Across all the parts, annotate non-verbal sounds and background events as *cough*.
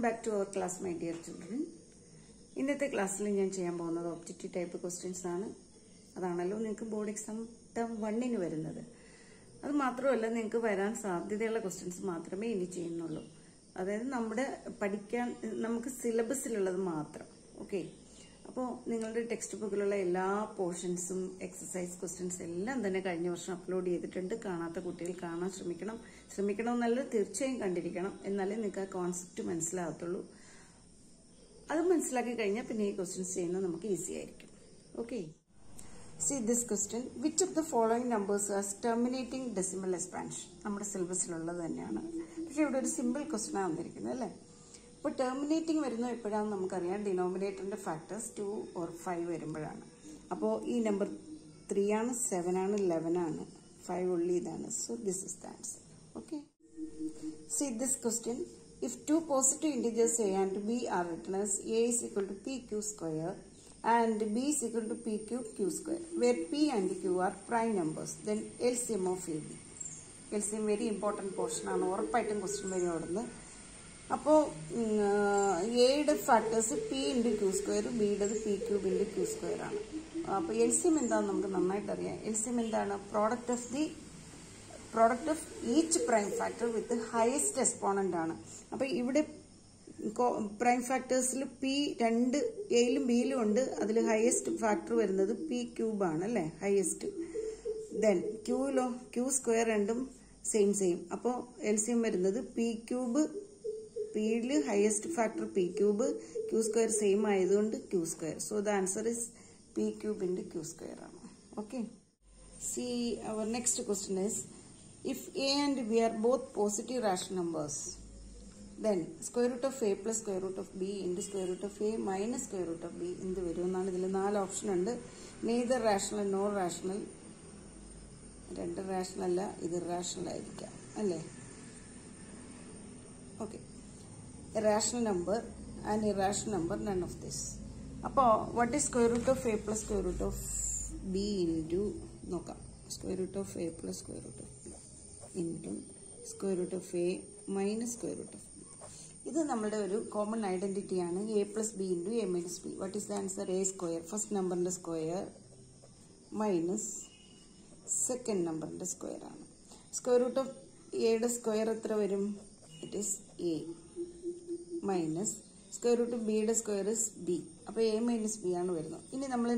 Back to our class my dear children ഇന്നത്തെ ക്ലാസ്സിൽ ഞാൻ ചെയ്യാൻ പോകുന്നത് ഒബ്ജക്റ്റീവ് ടൈപ്പ് ക്വസ്റ്റ്യൻസ് ആണ്. അതാണല്ലോ നിങ്ങൾക്ക് ബോർഡ് എക്സാം ടേം വണ്ണിന് വരുന്നത്. അത് മാത്രമല്ല നിങ്ങൾക്ക് വരാൻ സാധ്യതയുള്ള ക്വസ്റ്റ്യൻസ് മാത്രമേ ഇനി ചെയ്യുന്നുള്ളൂ. അതായത് നമ്മുടെ പഠിക്കാൻ നമുക്ക് സിലബസിലുള്ളത് മാത്രം. ഓക്കെ അപ്പോൾ നിങ്ങളുടെ ടെക്സ്റ്റ് ബുക്കിലുള്ള എല്ലാ പോർഷൻസും എക്സസൈസ് ക്വസ്റ്റ്യൻസ് എല്ലാം തന്നെ കഴിഞ്ഞ വർഷം അപ്ലോഡ് ചെയ്തിട്ടുണ്ട്. കാണാത്ത കുട്ടികൾ കാണാൻ ശ്രമിക്കണം. ശ്രമിക്കണം എന്നല്ല തീർച്ചയായും കണ്ടിരിക്കണം. എന്നാലേ നിങ്ങൾക്ക് ആ കോൺസെപ്റ്റ് മനസ്സിലാകത്തുള്ളൂ. അത് മനസ്സിലാക്കി കഴിഞ്ഞാൽ പിന്നെ ഈ ക്വസ്റ്റ്യൻസ് ചെയ്യുന്നത് നമുക്ക് ഈസി ആയിരിക്കും. Okay see this question which of the following numbers as terminating decimal expansion നമ്മുടെ സിലബസിലുള്ളത് തന്നെയാണ്. പക്ഷെ ഇവിടെ ഒരു സിമ്പിൾ ക്വസ്റ്റ്യൻ ആണ് വന്നിരിക്കുന്നത് അല്ലേ? അപ്പോൾ ടെർമിനേറ്റിംഗ് വരുന്നത് എപ്പോഴാണെന്ന് നമുക്കറിയാം. ഡിനോമിനേറ്ററിന്റെ ഫാക്ടേഴ്സ് ടു ഓർ ഫൈവ് വരുമ്പോഴാണ്. അപ്പോൾ ഈ നമ്പർ ത്രീ ആണ് സെവൻ ആണ് ലെവൻ ആണ്. ഫൈവ് ഉള്ളി ഇതാണ്. So this is the answer okay see this question if two positive integers A and B are written as A is equal to P Q square and B is equal to P Q Q square where P and q are prime numbers then L C M of A B L C M very important portion ആണ്. ഉറപ്പായിട്ടും question വരും അവിടുന്ന്. അപ്പോൾ എയുടെ factors P into Q square ബിയുടേത് P cube into Q square ആണ്. അപ്പോൾ M എന്താണെന്ന് നമുക്ക് നന്നായിട്ട് അറിയാം. എൽ സി എം എന്താണ്? Product of the product of each prime factor with highest exponent ആണ്. അപ്പോൾ ഇവിടെ പ്രൈം ഫാക്ടേഴ്സിൽ പി രണ്ട് എയിലും ബിയിലും ഉണ്ട്. അതിൽ ഹയസ്റ്റ് ഫാക്ടർ വരുന്നത് പി ആണ് അല്ലേ? ഹയസ്റ്റ് ദെൻ ക്യൂയിലോ ക്യൂ സ്ക്വയർ രണ്ടും സെയിം സെയിം അപ്പോൾ എൽ സി എം വരുന്നത് പി ക്യൂബ് പിയിൽ highest factor P cube Q square same ആയതുകൊണ്ട് Q square so the answer is P cube into Q square ആണ്. Okay see our next question is if A and b are both positive rational numbers then square root of A plus square root of B into square root of A minus square root of B എന്ത് വരും എന്നാണ് ഇതിൽ നാല് option ഉണ്ട്. Neither rational non rational രണ്ട് rational അല്ല ഇത് rational ആയിരിക്കാം. അല്ലേ? Okay rational number and irrational number none of this അപ്പോൾ what is square root of A plus square root of B into നോക്കാം. Square root of A plus square root of B into square root of A minus square root of B ഇത് നമ്മുടെ ഒരു common ഐഡന്റിറ്റിയാണ് A plus B into A minus B what is the answer A square first നമ്പറിന്റെ square minus second നമ്പറിന്റെ square ആണ്. Square root of എയുടെ square എത്ര വരും? It is A minus square root ബിയുടെ സ്ക്വയർ ഇസ് ബി. അപ്പോൾ A minus B ആണ് വരുന്നത്. ഇനി നമ്മൾ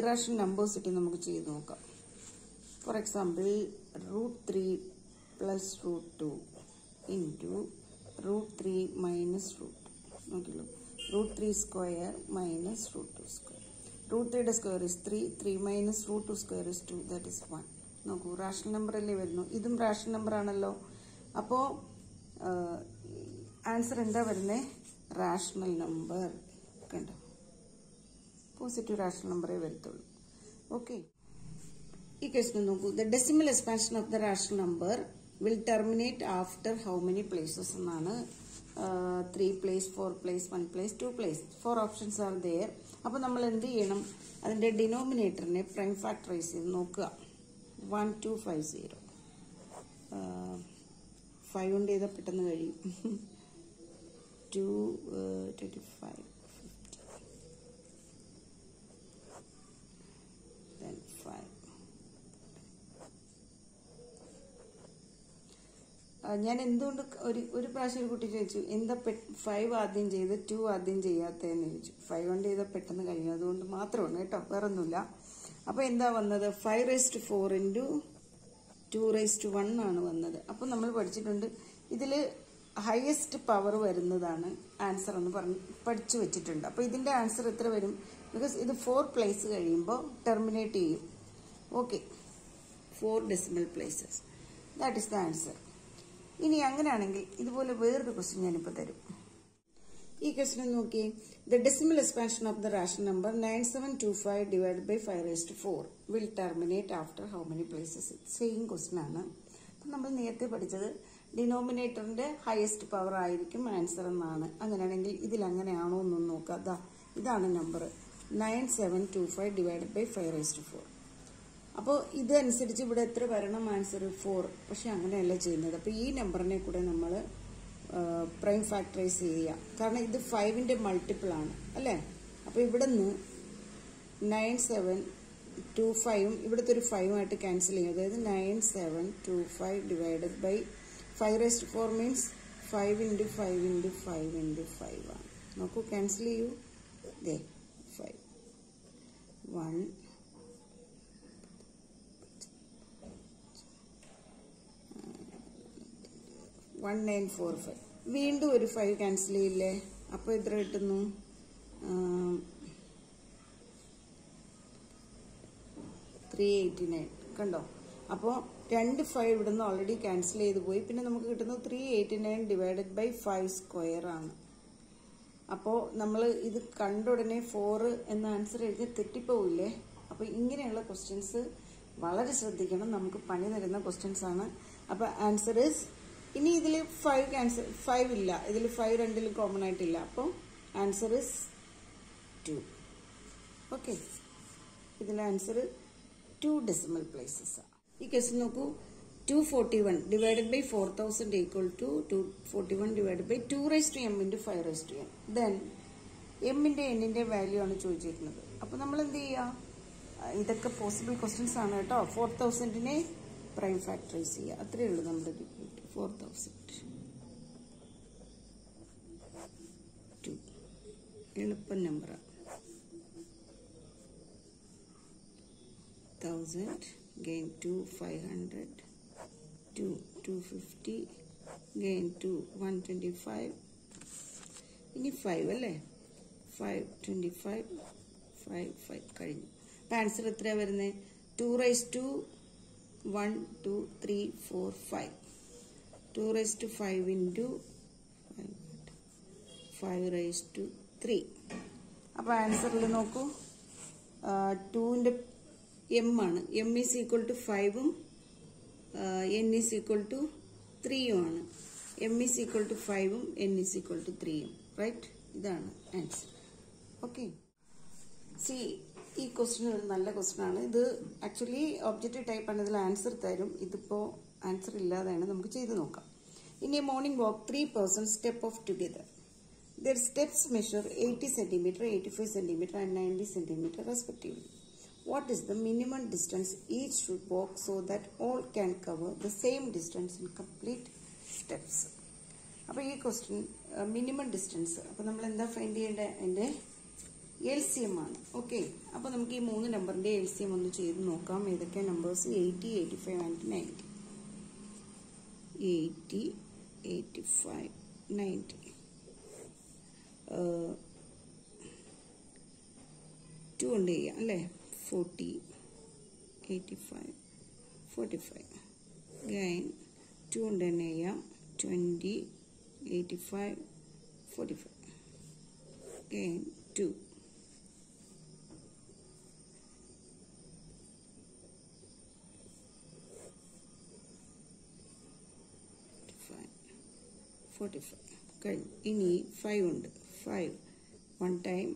ഇറാഷൻ നമ്പേഴ്സ് ഇട്ട് നമുക്ക് ചെയ്ത് നോക്കാം. For example root three plus root two into root three minus root നോക്കിയല്ലോ. Root three square minus root two square root ത്രീയുടെ square is three three minus root two square is two that is one നോക്കൂ rational number അല്ലേ വരുന്നു? ഇതും rational number ആണല്ലോ. അപ്പോൾ answer എന്താ വരുന്നത് rational number കണ്ടോ? പോസിറ്റീവ് റാഷണൽ നമ്പറേ വരത്തുള്ളൂ. ഓക്കെ ഈ ക്വസ്റ്റ്യൻ നോക്കൂ. The decimal expansion of the rational number will terminate after how many places എന്നാണ്. Three place four place one place two place four options are there അപ്പോൾ നമ്മൾ എന്ത് ചെയ്യണം? അതിന്റെ ഡിനോമിനേറ്ററിനെ പ്രൈം ഫാക്ടറൈസ് ചെയ്ത് നോക്കുക. One two five zero five കൊണ്ട് ചെയ്താൽ പെട്ടെന്ന് കഴിയും. *laughs* Two twenty five fifty then five. ഞാൻ എന്തുകൊണ്ട് ഒരു ഒരു പ്രാവശ്യം ഒരു കുട്ടി ചോദിച്ചു എന്താ ഫൈവ് ആദ്യം ചെയ്ത് ടു ആദ്യം ചെയ്യാത്തതെന്ന് ചോദിച്ചു. ഫൈവ് കൊണ്ട് ചെയ്താൽ പെട്ടെന്ന് കഴിയും. അതുകൊണ്ട് മാത്രമാണ് കേട്ടോ വേറെ ഒന്നുമില്ല അപ്പോൾ എന്താ വന്നത്? Five raise to four into two raise to one ആണ് വന്നത്. അപ്പോൾ നമ്മൾ പഠിച്ചിട്ടുണ്ട്. ഇതിൽ ഹയസ്റ്റ് പവർ വരുന്നതാണ് ആൻസർ എന്ന് പറഞ്ഞ് പഠിച്ചു വെച്ചിട്ടുണ്ട്. അപ്പോൾ ഇതിന്റെ ആൻസർ എത്ര വരും? ബിക്കോസ് ഇത് ഫോർ പ്ലേസ് കഴിയുമ്പോൾ ടെർമിനേറ്റ് ചെയ്യും. Okay four decimal places that is the answer ഇനി അങ്ങനെയാണെങ്കിൽ ഇതുപോലെ വേറൊരു ക്വസ്റ്റ്യൻ ഞാനിപ്പോൾ തരും. ഈ ക്വസ്റ്റ്യൻ നോക്കി the decimal expansion of the rational number nine seven two five divide by five raised four will terminate after how many places same question ആണ്. അപ്പം നമ്മൾ നേരത്തെ പഠിച്ചത് ഡിനോമിനേറ്ററിന്റെ ഹയസ്റ്റ് പവർ ആയിരിക്കും ആൻസർ എന്നാണ്. അങ്ങനെയാണെങ്കിൽ ഇതിൽ അങ്ങനെയാണോ എന്നൊന്ന് നോക്കാം. അതാ ഇതാണ് number nine seven two five divide by five raised four അപ്പോൾ ഇതനുസരിച്ച് ഇവിടെ എത്ര വരണം? ആൻസർ ഫോർ പക്ഷെ അങ്ങനെയല്ല ചെയ്യുന്നത്. അപ്പോൾ ഈ നമ്പറിനെ കൂടെ നമ്മൾ പ്രൈം ഫാക്ടറൈസ് ചെയ്യുക. കാരണം ഇത് ഫൈവിന്റെ മൾട്ടിപ്പിൾ ആണ് അല്ലേ? അപ്പോൾ ഇവിടെ നിന്ന് നയൻ സെവൻ ടു ഫൈവും ഇവിടുത്തെ ഒരു ഫൈവുമായിട്ട് ക്യാൻസൽ ചെയ്യും അതായത് nine seven two five divided by five raised four means five into five into five into five ആണ്. നോക്കൂ ക്യാൻസൽ ചെയ്യൂ. ദേ five one one nine four five വീണ്ടും ഒരു ഫൈവ് ക്യാൻസൽ ചെയ്യില്ലേ? അപ്പോൾ എത്ര കിട്ടുന്നു? ത്രീ എയ്റ്റി നയൻ കണ്ടോ? അപ്പോൾ രണ്ട് ഫൈവ് ഇവിടെ നിന്ന് ഓൾറെഡി ക്യാൻസൽ ചെയ്ത് പോയി. പിന്നെ നമുക്ക് കിട്ടുന്നത് three eighty nine divided by five square ആണ്. അപ്പോൾ നമ്മൾ ഇത് കണ്ട ഉടനെ ഫോറ് എന്ന ആൻസർ എഴുതി തെറ്റിപ്പോവില്ലേ? അപ്പോൾ ഇങ്ങനെയുള്ള ക്വസ്റ്റ്യൻസ് വളരെ ശ്രദ്ധിക്കണം. നമുക്ക് പണി തരുന്ന ക്വസ്റ്റ്യൻസ് ആണ്. അപ്പോൾ ആൻസർ ഇസ് ഇനി ഇതിൽ ഫൈവ് ക്യാൻസർ ഫൈവ് ഇല്ല. ഇതിൽ ഫൈവ് രണ്ടിലും കോമൺ ആയിട്ടില്ല. അപ്പോൾ ആൻസർ ഇസ് ടു ഓക്കെ ഇതിൽ ആൻസർ ടു ഡെസിമൽ പ്ലേസസ് ഈ കേസ് നോക്കൂ. Two forty one divided by four thousand equal to two forty one divided by two raise to M into five raise to M then എമ്മിന്റെ എന്നിന്റെ value ആണ് ചോദിച്ചിരിക്കുന്നത്. അപ്പോൾ നമ്മൾ എന്ത് ചെയ്യുക ഇതൊക്കെ പോസിബിൾ ക്വസ്റ്റ്യൻസ് ആണ് കേട്ടോ. ഫോർ തൗസൻഡിനെ പ്രൈം ഫാക്ടറൈസ് ചെയ്യുക അത്രയേ ഉള്ളൂ നമ്മുടെ ഫോർ തൗസൻഡ് ടു എളുപ്പ നമ്പറാണ് thousand. Gain two five hundred two two fifty gain two one twenty five ഇനി 5 അല്ലേ? Five twenty five five five കഴിഞ്ഞു. അപ്പം ആൻസർ എത്രയാണ് വരുന്നത് two raise to one two three four five two raise to five into five raise to three അപ്പോൾ ആൻസറിൽ നോക്കൂ. M ആണ്. എം ഈസ് ഈക്വൽ ടു ഫൈവും എൻ ഈസ് ഈക്വൽ ടു ത്രീയും ആണ്. എം ഈസ് ഈക്വൽ ടു ഫൈവും എൻ ഈസ് ഈക്വൽ ടു ത്രീയും right ഇതാണ് ആൻസർ ഓക്കെ സി ഈ ക്വസ്റ്റ്യൻ ഒരു നല്ല ക്വസ്റ്റ്യൻ ആണ്. ഇത് ആക്ച്വലി ഒബ്ജക്റ്റീവ് ടൈപ്പ് ആണ്. ഇതിൽ ആൻസർ തരും. ഇതിപ്പോൾ ആൻസർ ഇല്ലാതെയാണ്. നമുക്ക് ചെയ്ത് നോക്കാം. In a morning walk three person step off together there Their steps measure 80 eighty 85 centimeter, and 90 centimeter respectively. What is the minimum distance each should walk so that all can cover the same distance in complete steps? അപ്പോൾ ഈ question minimum distance അപ്പോൾ നമ്മൾ എന്താ find ചെയ്യേണ്ടത് അതിന്റെ L C M ആണ്. Okay അപ്പോൾ നമുക്ക് ഈ മൂന്ന് നമ്പറിന്റെ എൽ സി എം ഒന്ന് ചെയ്ത് നോക്കാം. ഏതൊക്കെ numbers eighty eighty five and ninety eighty eighty five ninety two കൊണ്ട് ചെയ്യാം അല്ലേ? Forty eighty five forty five again two കൊണ്ട് തന്നെ ചെയ്യാം twenty eighty five forty five again two forty five കഴിഞ്ഞു ഇനി ഫൈവ് ഉണ്ട്. Five one time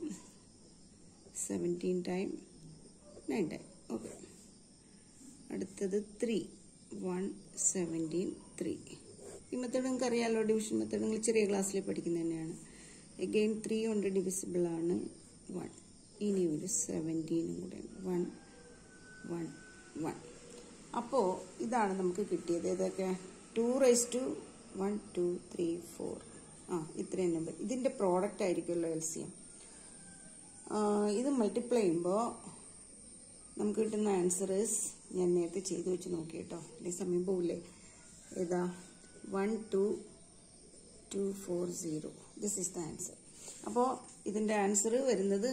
seventeen time nine okay. അടുത്തത് ത്രീ വൺ സെവന്റീൻ ത്രീ ഈ മെത്തേഡ് നിങ്ങൾക്ക് അറിയാമല്ലോ ഡിവിഷൻ മെത്തേഡ് നിങ്ങൾ ചെറിയ ക്ലാസ്സിൽ പഠിക്കുന്നത് തന്നെയാണ്. എഗെയിൻ ത്രീ കൊണ്ട് ഡിവിസിബിൾ ആണ് വൺ ഇനി ഒരു സെവന്റീനും കൂടെ വൺ വൺ വൺ അപ്പോൾ ഇതാണ് നമുക്ക് കിട്ടിയത്. ഇതൊക്കെ two raise to one two three four ആ ഇത്രയും നമ്പർ ഇതിന്റെ പ്രോഡക്റ്റ് ആയിരിക്കുമല്ലോ എൽ സി എം ഇത് മൾട്ടിപ്ലൈ ചെയ്യുമ്പോൾ നമുക്ക് കിട്ടുന്ന ആൻസർ ഞാൻ നേരത്തെ ചെയ്തു വെച്ച് നോക്കി കേട്ടോ എന്റെ സമയം പോവില്ലേ? ഏതാ? One two two four zero this is the answer അപ്പോൾ ഇതിന്റെ ആൻസർ വരുന്നത്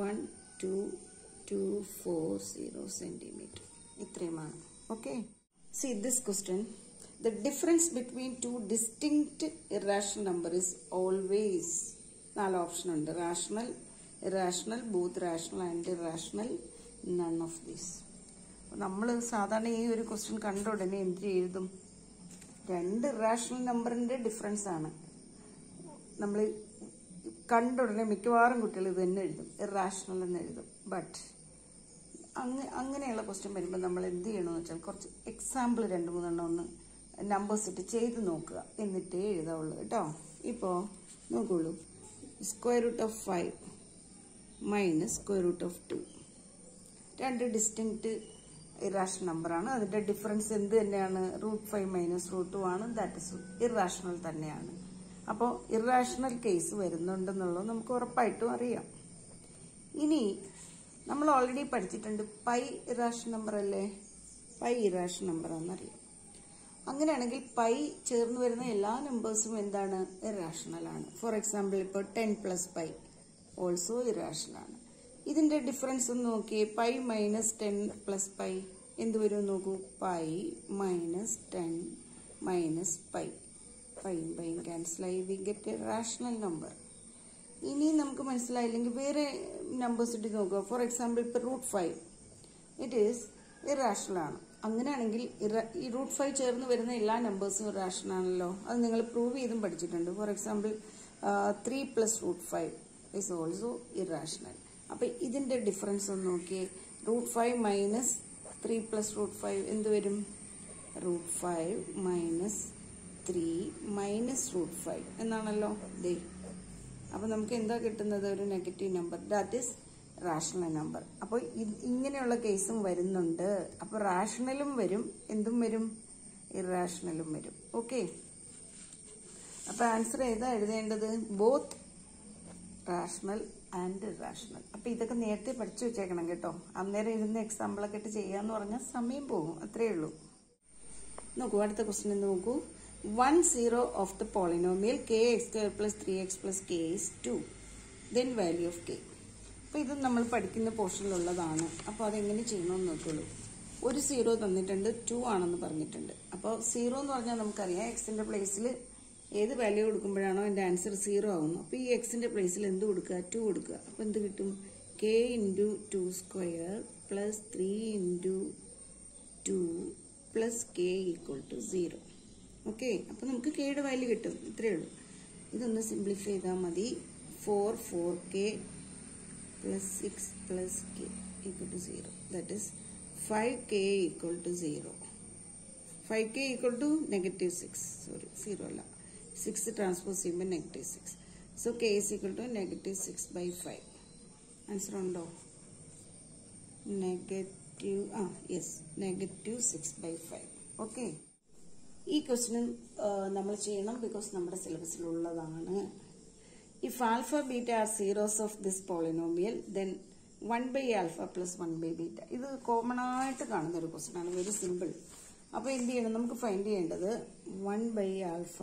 one two two four zero centimetre ഇത്രയുമാണ്. Okay see this question the difference between two distinct irrational number is always നാല് ഓപ്ഷൻ ഉണ്ട്. Rational irrational both rational and irrational none of these നമ്മൾ സാധാരണ ഈ ഒരു ക്വസ്റ്റ്യൻ കണ്ട ഉടനെ എന്ത് എഴുതും രണ്ട് ഇറാഷണൽ നമ്പറിന്റെ ഡിഫറൻസ് ആണ്. നമ്മൾ കണ്ട ഉടനെ മിക്കവാറും കുട്ടികൾ ഇത് തന്നെ എഴുതും. ഇറാഷണൽ എന്ന് എഴുതും. ബട്ട് അങ്ങ അങ്ങനെയുള്ള ക്വസ്റ്റ്യൻ വരുമ്പോൾ നമ്മൾ എന്ത് ചെയ്യണമെന്ന് വെച്ചാൽ കുറച്ച് എക്സാമ്പിൾ രണ്ട് മൂന്നെണ്ണം ഒന്ന് നമ്പേഴ്സ് ഇട്ട് ചെയ്ത് നോക്കുക. എന്നിട്ടേ എഴുതാവുള്ളൂ കേട്ടോ. ഇപ്പോൾ നോക്കുള്ളൂ. Square root of five minus square root of two രണ്ട് ഡിസ്റ്റിങ്ക്റ്റ് ഇറാഷണൽ നമ്പറാണ് അതിന്റെ ഡിഫറൻസ് എന്ത് തന്നെയാണ്? Root five minus root two ആണ്. ദാറ്റ് ഇസ് ഇറാഷണൽ തന്നെയാണ്. അപ്പോൾ ഇറാഷണൽ കേസ് വരുന്നുണ്ടെന്നുള്ളത് നമുക്ക് ഉറപ്പായിട്ടും അറിയാം. ഇനി നമ്മൾ ഓൾറെഡി പഠിച്ചിട്ടുണ്ട് പൈ ഇറാഷണൽ നമ്പർ അല്ലേ? പൈ ഇറാഷണൽ നമ്പർ ആണെന്നറിയാം. അങ്ങനെയാണെങ്കിൽ പൈ ചേർന്ന് വരുന്ന എല്ലാ നമ്പേഴ്സും എന്താണ്? ഇറാഷണൽ ആണ്. ഫോർ എക്സാമ്പിൾ ഇപ്പോൾ ten plus pi also irrational ആണ്. ഇതിന്റെ ഡിഫറൻസ് നോക്കിയേ. Pi minus ten plus pi എന്ത് വരും നോക്കൂ? Pi minus ten minus pi പൈയും പൈയും ക്യാൻസൽ ആയി. We get a rational number ഇനി നമുക്ക് മനസ്സിലായില്ലെങ്കിൽ വേറെ നമ്പേഴ്സ് ഇട്ട് നോക്കുക. ഫോർ എക്സാമ്പിൾ ഇപ്പോൾ root five it is irrational ആണ്. അങ്ങനെയാണെങ്കിൽ ഈ റൂട്ട് ഫൈവ് ചേർന്ന് വരുന്ന എല്ലാ നമ്പേഴ്സും ഇറാഷണൽ ആണല്ലോ. അത് നിങ്ങൾ പ്രൂവ് ചെയ്തും പഠിച്ചിട്ടുണ്ട്. For example three plus root five is also irrational അപ്പൊ ഇതിന്റെ ഡിഫറൻസ് ഒന്ന് നോക്കിയേ. Root five minus three plus root five എന്ത് വരും? Root five minus three minus root five എന്നാണല്ലോ? ദേ. അപ്പൊ നമുക്ക് എന്താ കിട്ടുന്നത്? ഒരു negative number that is rational number അപ്പോൾ ഇങ്ങനെയുള്ള കേസും വരുന്നുണ്ട്. അപ്പോൾ റാഷണലും വരും. എന്തും വരും? ഇറാഷണലും വരും. ഓക്കെ അപ്പൊ ആൻസർ ഏതാ എഴുതേണ്ടത്? ബോത്ത് റാഷണൽ ആൻഡ് ഇറാഷണൽ അപ്പൊ ഇതൊക്കെ നേരത്തെ പഠിച്ചു വെച്ചേക്കണം കേട്ടോ. അന്നേരം ഇരുന്ന് എക്സാമ്പിളൊക്കെ ഇട്ട് ചെയ്യാന്ന് പറഞ്ഞാൽ സമയം പോകും. അത്രേ ഉള്ളൂ. നോക്കൂ അടുത്ത ക്വസ്റ്റ്യൻ നോക്കൂ. One zero of the polynomial K X square plus three X plus K is two then value of K അപ്പൊ ഇത് നമ്മൾ പഠിക്കുന്ന പോർഷനിലുള്ളതാണ് അപ്പോൾ അതെങ്ങനെ ചെയ്യണമെന്ന് നോക്കുള്ളൂ ഒരു സീറോ തന്നിട്ടുണ്ട് ടു ആണെന്ന് പറഞ്ഞിട്ടുണ്ട്. അപ്പോൾ സീറോ എന്ന് പറഞ്ഞാൽ നമുക്കറിയാം എക്സിന്റെ പ്ലേസിൽ ഏത് വാല്യൂ കൊടുക്കുമ്പോഴാണോ എന്റെ ആൻസർ സീറോ ആവുന്നു. അപ്പോൾ ഈ എക്സിന്റെ പ്ലേസിൽ എന്ത് കൊടുക്കുക? ടു കൊടുക്കുക. അപ്പോൾ എന്ത് കിട്ടും? K into two square plus three into two plus K equal to zero okay അപ്പോൾ നമുക്ക് കെയുടെ വാല്യൂ കിട്ടും. ഇത്രയേ ഉള്ളൂ. ഇതൊന്ന് സിംപ്ലിഫൈ ചെയ്താൽ മതി. Four four K plus six plus K equal to zero that is five K equal to zero five K equal to negative six sorry zero അല്ല. സിക്സ് transpose ചെയ്യുമ്പോൾ negative six so K is equal to negative six by five answer ഉണ്ടോ? Negative ആ yes negative six by five okay ഈ ക്വസ്റ്റിനും നമ്മൾ ചെയ്യണം because നമ്മുടെ സിലബസിലുള്ളതാണ് if alpha beta are zeros of this polynomial then one by alpha plus one by beta ഇത് common ആയിട്ട് കാണുന്ന ഒരു ക്വസ്റ്റൻ ആണ്. വെരി സിമ്പിൾ അപ്പൊ എന്ത് ചെയ്യണം? നമുക്ക് ഫൈൻഡ് ചെയ്യേണ്ടത് one by alpha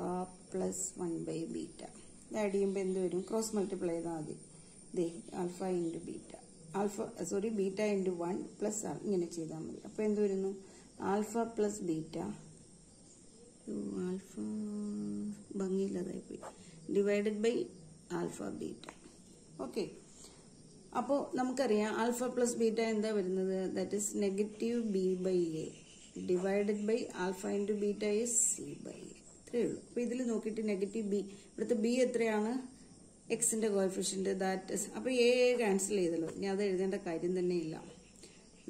plus one by beta ഇത് ആഡ് ചെയ്യുമ്പോൾ എന്ത് വരും? ക്രോസ് മൾട്ടിപ്ലൈ ചെയ്താൽ മതി. ദേ alpha into beta alpha sorry beta into one plus ഇങ്ങനെ ചെയ്താൽ മതി. അപ്പോൾ എന്ത് വരുന്നു? ആൽഫ പ്ലസ് ബീറ്റ ആൽഫ ഭംഗിയില്ലാതായി പോയി. Divided by alpha beta okay അപ്പോൾ നമുക്കറിയാം ആൽഫ പ്ലസ് ബീറ്റ എന്താ വരുന്നത്? That is negative B by A divided by alpha into beta is C by ഇത്രയേ ഉള്ളൂ. അപ്പോൾ ഇതിൽ നോക്കിയിട്ട് നെഗറ്റീവ് ബി ഇവിടുത്തെ ബി എത്രയാണ്? എക്സിന്റെ കോഫിഷ്യന്റ് ദാറ്റ് ഇസ് അപ്പോൾ എ ക്യാൻസൽ ചെയ്തല്ലോ. ഇനി അത് എഴുതേണ്ട കാര്യം തന്നെ ഇല്ല.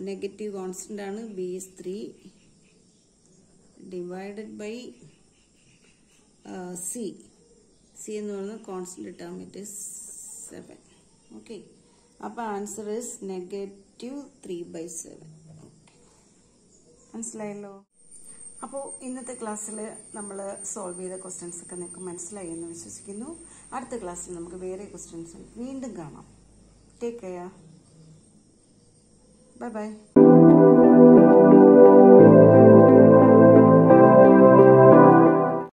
നെഗറ്റീവ് കോൺസ്റ്റന്റ് ആണ് B is three divided by C C എന്ന് പറയുന്നത് constant term it is seven okay അപ്പോൾ answer is negative three by seven മനസ്സിലായല്ലോ? അപ്പോൾ ഇന്നത്തെ ക്ലാസ്സിൽ നമ്മൾ സോൾവ് ചെയ്ത ക്വസ്റ്റ്യൻസ് ഒക്കെ നിങ്ങൾക്ക് മനസ്സിലായി എന്ന് വിശ്വസിക്കുന്നു. അടുത്ത ക്ലാസ്സിൽ നമുക്ക് വേറെ ക്വസ്റ്റ്യൻസ് വീണ്ടും കാണാം. Take care bye bye